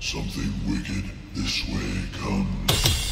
Something wicked this way comes.